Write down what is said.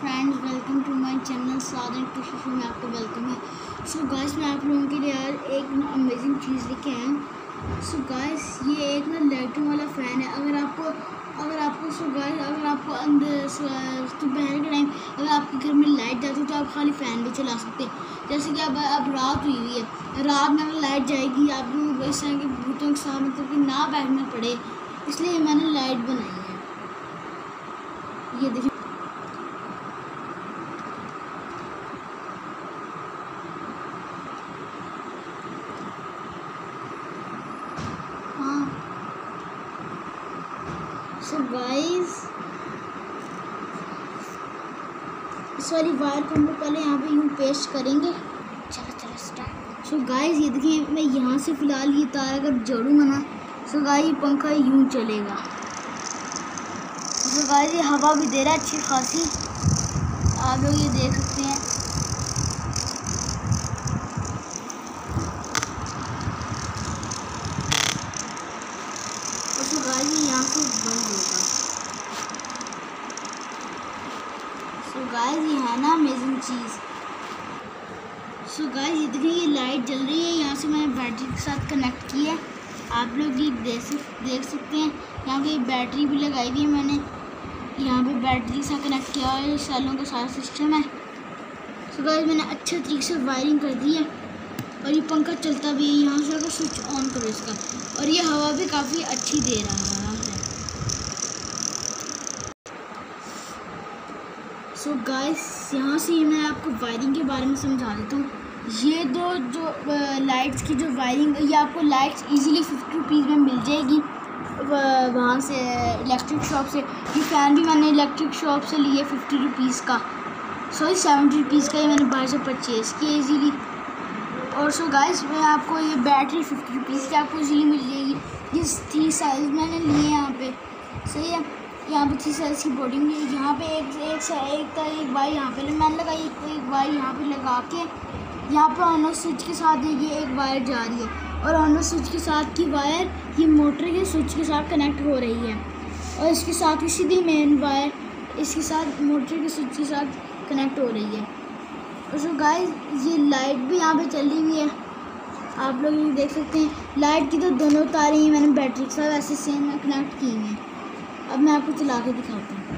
Friends welcome to my channel to शिशु में आपको वेलकम है। सो so गाइस मैं आप लोगों के लिए यार एक ना अमेजिंग चीज़ आया हूँ। सो गाइस ये एक ना लाइटिंग वाला फ़ैन है। अगर आपको अगर आपको सो गाइस अगर आपको अंदर दोपहर के टाइम अगर आपके घर में लाइट जाती है तो आप खाली फ़ैन भी चला सकते हैं। जैसे कि अब अब रात हुई हुई है। रात में अगर लाइट जाएगी, आप लोगों इस तरह के भूतों के साथ मतलब कि ना बैठना पड़े। इसलिए मैंने लाइट बनाई है। ये देखिए हाँ सो गाइस इस वाली वायर को हम लोग पहले यहाँ पे यूँ पेस्ट करेंगे। चलो चलो स्टार्ट सो गाइस ये देखिए, मैं यहाँ से फ़िलहाल ये तार अगर जोड़ूँगा ना सो गाइस ये पंखा यूँ चलेगा। सो गाइस ये हवा भी दे रहा है अच्छी खासी। आप लोग ये देख सकते हैं। सो गाइस ये यहाँ से बंद होगा। सो गाइस ये है ना अमेजिंग चीज़। सो गाइस ये देखिए ये लाइट जल रही है, यहाँ से मैंने बैटरी के साथ कनेक्ट की है। आप लोग ये देख सक, देख सकते हैं। यहाँ पे बैटरी भी लगाई हुई है मैंने। यहाँ पे बैटरी के साथ कनेक्ट किया है सेलों का सारा सिस्टम है। सो गाइस मैंने अच्छे तरीके से वायरिंग कर दी है। और ये पंखा चलता भी है, यहाँ से अगर स्विच ऑन करो इसका। और ये हवा भी काफ़ी अच्छी दे रहा है। सो so गाइस यहाँ से मैं आपको वायरिंग के बारे में समझा देता हूँ। ये दो जो लाइट्स की जो वायरिंग ये आपको लाइट्स इजीली फिफ्टी रुपीज़ में मिल जाएगी। वहाँ से इलेक्ट्रिक शॉप से, ये फ़ैन भी मैंने इलेक्ट्रिक शॉप से लिए फिफ्टी रुपीज़ का। सॉरी सेवेंटी रुपीज़ का ये मैंने बाहर से परचेज़ किया इजीली और सो गाइस मैं आपको ये बैटरी फिफ्टी रुपीज़ की आपको इजीली मिल जाएगी। ये थ्री साइज़ मैंने लिए यहाँ पे। सही है? यहाँ पे थ्री साइज़ की बॉडी में यहाँ पे एक एक एक का एक वायर यहाँ पे। मैंने लगाई एक एक वायर यहाँ पे लगा के। यहाँ पे ऑनर स्विच के साथ ये एक वायर जा रही है। और ऑनर स्विच के साथ की वायर ये मोटर के स्विच के साथ कनेक्ट हो रही है। और इसके साथ ही सीधी मेन वायर इसके साथ मोटर के स्विच के साथ कनेक्ट हो रही है। और सो गाइस ये लाइट भी यहाँ पे चली हुई है। आप लोग ये देख सकते हैं। लाइट की तो दोनों तारें ही मैंने बैटरी के साथ ऐसे सेम कनेक्ट की हुई हैं। अब मैं आपको चला के दिखाता हूँ।